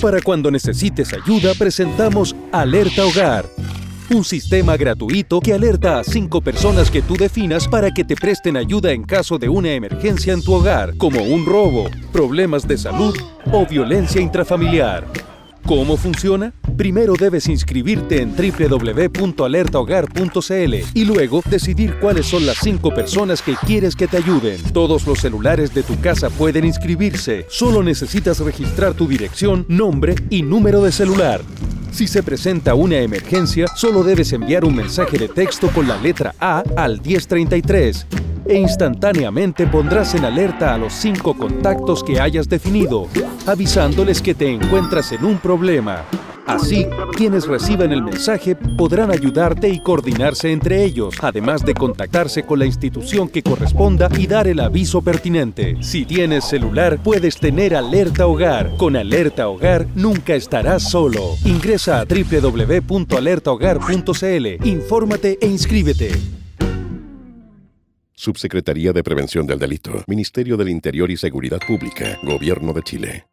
Para cuando necesites ayuda, presentamos Alerta Hogar. Un sistema gratuito que alerta a cinco personas que tú definas para que te presten ayuda en caso de una emergencia en tu hogar, como un robo, problemas de salud o violencia intrafamiliar. ¿Cómo funciona? Primero debes inscribirte en www.alertahogar.cl y luego decidir cuáles son las cinco personas que quieres que te ayuden. Todos los celulares de tu casa pueden inscribirse. Solo necesitas registrar tu dirección, nombre y número de celular. Si se presenta una emergencia, solo debes enviar un mensaje de texto con la letra A al 1033 e instantáneamente pondrás en alerta a los cinco contactos que hayas definido, avisándoles que te encuentras en un problema. Así, quienes reciban el mensaje podrán ayudarte y coordinarse entre ellos, además de contactarse con la institución que corresponda y dar el aviso pertinente. Si tienes celular, puedes tener Alerta Hogar. Con Alerta Hogar nunca estarás solo. Ingresa a www.alertahogar.cl, infórmate e inscríbete. Subsecretaría de Prevención del Delito, Ministerio del Interior y Seguridad Pública, Gobierno de Chile.